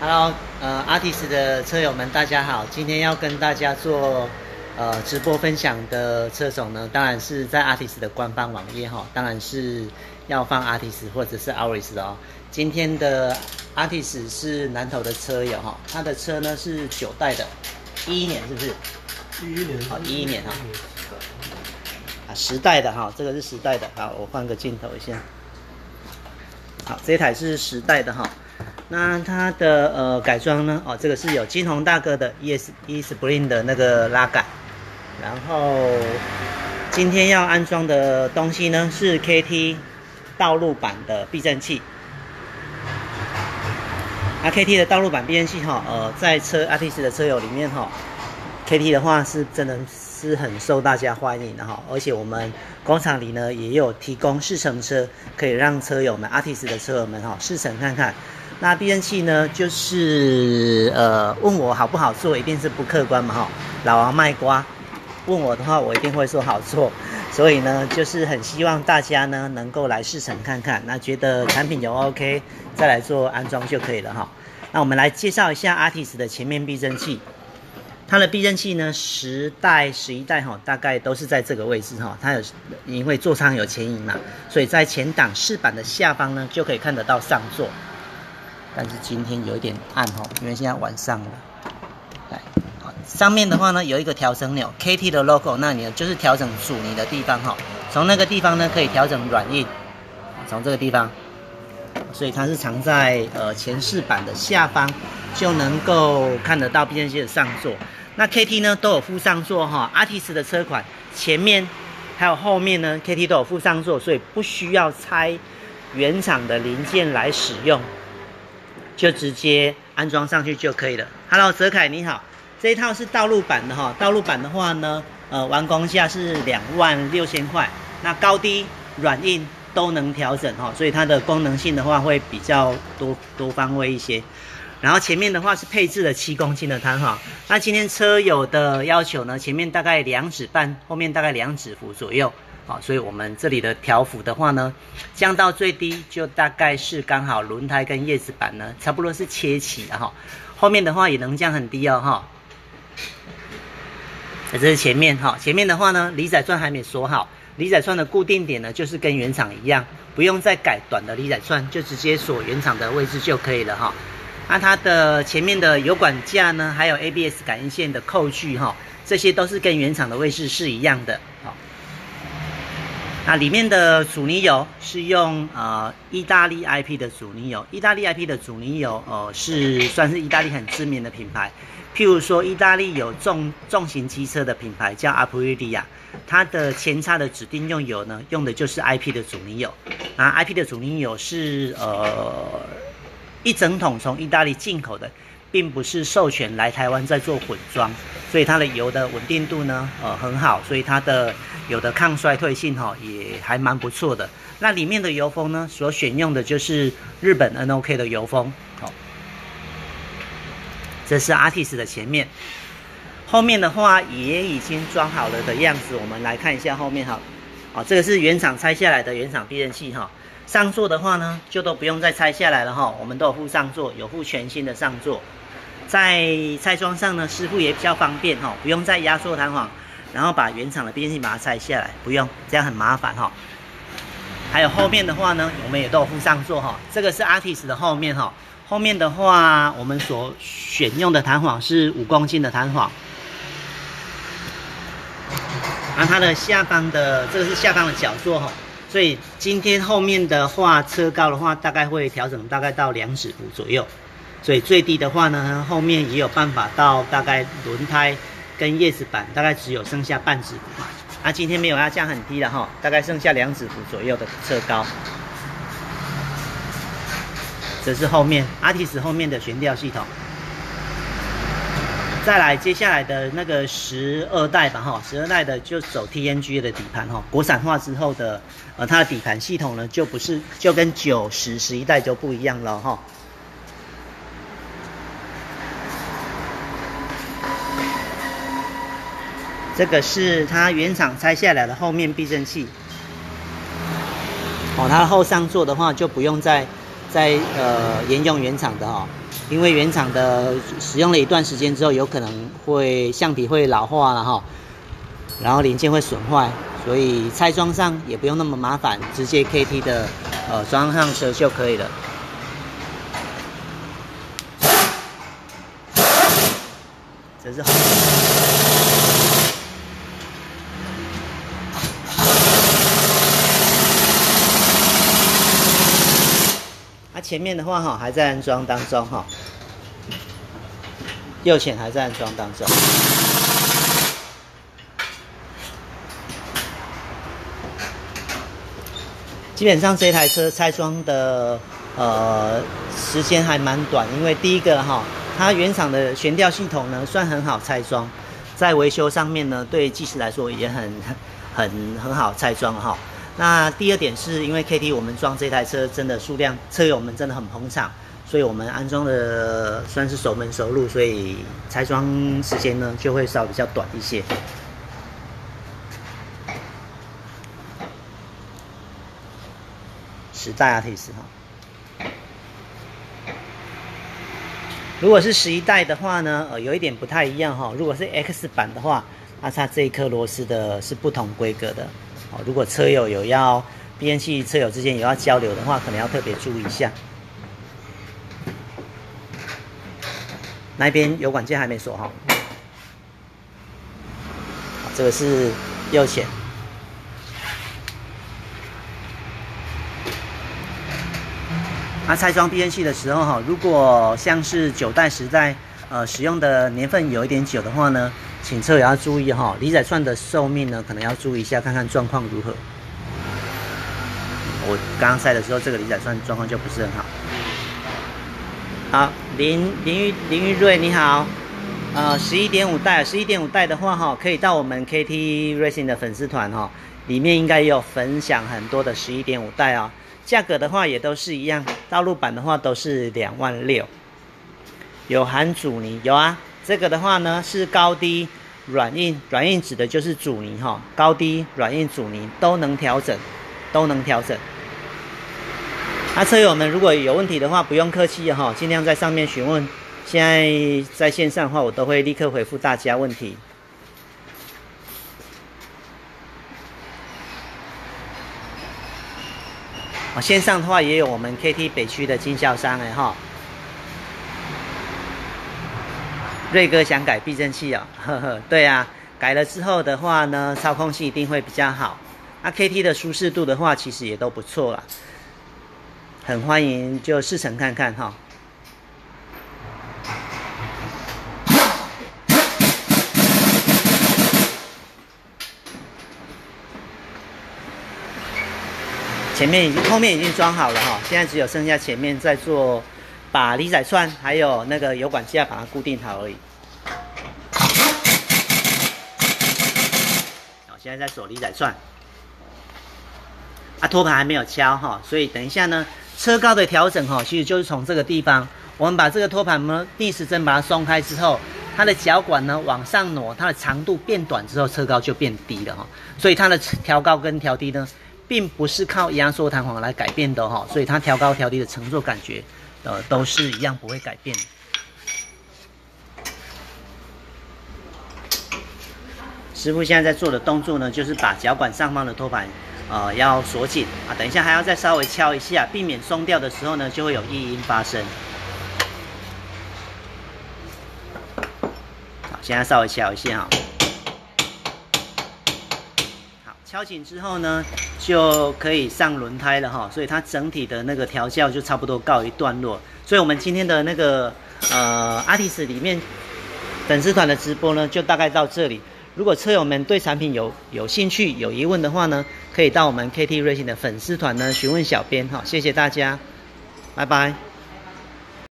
Hello，呃，Artis 的车友们，大家好。今天要跟大家做呃直播分享的车种呢，当然是在 Artis 的官方网页哈，当然是要放 Artis 或者是 Auris 的哦。今天的 Artis 是南投的车友哈，他的车呢是九代的，一一年是不是？一一年，好，一一年哈。啊，十代的哈，这个是十代的。好，我换个镜头一下。好，这台是十代的哈。那它的呃改装呢？哦，这个是有金鸿大哥的 ES E Spring 的那个拉杆，然后今天要安装的东西呢是 KT 道路版的避震器。那 KT 的道路版避震器哈，呃，在车 Artis 的车友里面哈，KT 的话是真的是很受大家欢迎的哈，而且我们工厂里呢也有提供试乘车，可以让车友们 Artis 的车友们哈试乘看看。那避震器呢，就是呃问我好不好做，一定是不客观嘛哈。老王卖瓜，问我的话，我一定会说好做。所以呢，就是很希望大家呢能够来试乘看看，那觉得产品有 OK，再来做安装就可以了哈。那我们来介绍一下 Artis 的前面避震器，它的避震器呢，十代、十一代哈，大概都是在这个位置哈。它有因为座舱有前移嘛，所以在前挡饰板的下方呢，就可以看得到上座。但是今天有一点暗哦，因为现在晚上了。来，上面的话呢有一个调整钮，KT 的 logo，那你就是调整阻尼的地方哈。从那个地方呢可以调整软硬，从这个地方，所以它是藏在呃前饰板的下方，就能够看得到避震器的上座。那 KT 呢都有附上座哈，Artis 的车款前面还有后面呢 KT 都有附上座，所以不需要拆原厂的零件来使用。就直接安装上去就可以了。Hello，泽凯你好，这一套是道路版的哈。道路版的话呢，呃，完工价是两万六千块，那高低软硬都能调整哈，所以它的功能性的话会比较多多方位一些。然后前面的话是配置了七公斤的摊哈。那今天车友的要求呢，前面大概两指半，后面大概两指幅左右。好，所以我们这里的调幅的话呢，降到最低就大概是刚好轮胎跟叶子板呢，差不多是切齐的哈。后面的话也能降很低哦哈。这是前面哈，前面的话呢，离载串还没锁好，离载串的固定点呢就是跟原厂一样，不用再改短的离载串，就直接锁原厂的位置就可以了哈。那它的前面的油管架呢，还有 ABS 感应线的扣具哈，这些都是跟原厂的位置是一样的。好。那里面的阻尼油是用呃意大利 IP 的阻尼油，意大利 IP 的阻尼油呃是算是意大利很知名的品牌。譬如说，意大利有重重型机车的品牌叫阿普利利亚，它的前叉的指定用油呢，用的就是 IP 的阻尼油。那 IP 的阻尼油是呃一整桶从意大利进口的，并不是授权来台湾在做混装，所以它的油的稳定度呢呃很好，所以它的。有的抗衰退性哈也还蛮不错的。那里面的油封呢，所选用的就是日本 NOK 的油封。好，这是 Artis 的前面，后面的话也已经装好了的样子。我们来看一下后面哈。哦，这个是原厂拆下来的原厂避震器哈。上座的话呢，就都不用再拆下来了哈。我们都有附上座，有附全新的上座。在拆装上呢，师傅也比较方便哈，不用再压缩弹簧。然后把原厂的变器把它拆下来，不用，这样很麻烦哈。还有后面的话呢，我们也都有附上座哈。这个是 Artis 的后面哈，后面的话我们所选用的弹簧是五公斤的弹簧。那它的下方的这个是下方的角座哈，所以今天后面的话车高的话大概会调整大概到两指幅左右，所以最低的话呢，后面也有办法到大概轮胎。跟叶子板大概只有剩下半指幅嘛，啊，今天没有要降很低了哈，大概剩下两指幅左右的车高。这是后面阿提斯后面的悬吊系统。再来接下来的那个十二代吧哈，十二代的就走 TNG 的底盘哈，国产化之后的呃它的底盘系统呢就不是就跟九十十一代就不一样了哈。这个是它原厂拆下来的后面避震器，哦，它后上座的话就不用再再呃沿用原厂的哈。因为原厂的使用了一段时间之后，有可能会橡皮会老化了哈，然后零件会损坏，所以拆装上也不用那么麻烦，直接 KT 的呃装上车就可以了。这是前面的话哈还在安装当中哈，右前还在安装当中。基本上这台车拆装的呃时间还蛮短，因为第一个哈。它原厂的悬吊系统呢，算很好拆装，在维修上面呢，对技师来说也很很很好拆装哈。那第二点是因为 KT 我们装这台车真的数量车友们真的很捧场，所以我们安装的算是熟门熟路，所以拆装时间呢就会稍比较短一些。时代阿 T 斯哈。如果是十一代的话呢，呃，有一点不太一样哈。如果是 X 版的话，那它这一颗螺丝的是不同规格的。哦，如果车友有要变器车友之间有要交流的话，可能要特别注意一下。那边油管键还没锁哈。这个是右前。那拆装变器的时候哈，如果像是九代十代，呃，使用的年份有一点久的话呢，请车友要注意哈，离载串的寿命呢，可能要注意一下，看看状况如何。我刚刚晒的时候，这个离载串状况就不是很好。好，林林玉林玉瑞你好，呃，十一点五代，十一点五代的话哈，可以到我们 KT Racing 的粉丝团哈，里面应该也有分享很多的十一点五代啊。价格的话也都是一样，道路版的话都是两万六，有含阻尼有啊。这个的话呢是高低软硬，软硬指的就是阻尼哈，高低软硬阻尼都能调整，都能调整。那车友们如果有问题的话，不用客气哈，尽量在上面询问。现在在线上的话，我都会立刻回复大家问题。啊，线上的话也有我们 KT 北区的经销商哎哈，瑞哥想改避震器哦，呵呵，对啊，改了之后的话呢，操控性一定会比较好。那 KT 的舒适度的话，其实也都不错啦，很欢迎就试乘看看哈。前面已经，后面已经装好了哈，现在只有剩下前面在做，把离载串还有那个油管架把它固定好而已。好，现在在锁离载串，啊，托盘还没有敲哈，所以等一下呢，车高的调整哈，其实就是从这个地方，我们把这个托盘呢逆时针把它松开之后，它的脚管呢往上挪，它的长度变短之后，车高就变低了哈，所以它的调高跟调低呢。并不是靠压缩弹簧来改变的哈，所以它调高调低的乘坐感觉，呃，都是一样不会改变。师傅现在在做的动作呢，就是把脚管上方的托盘，呃，要锁紧啊。等一下还要再稍微敲一下，避免松掉的时候呢，就会有异音发生。好，现在稍微敲一下哈。敲紧之后呢，就可以上轮胎了哈，所以它整体的那个调教就差不多告一段落。所以我们今天的那个呃阿迪斯里面粉丝团的直播呢，就大概到这里。如果车友们对产品有有兴趣、有疑问的话呢，可以到我们 KT Racing 的粉丝团呢询问小编哈。谢谢大家，拜拜。